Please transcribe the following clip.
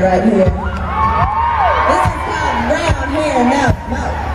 right here. This is called round hair, Now Mouth.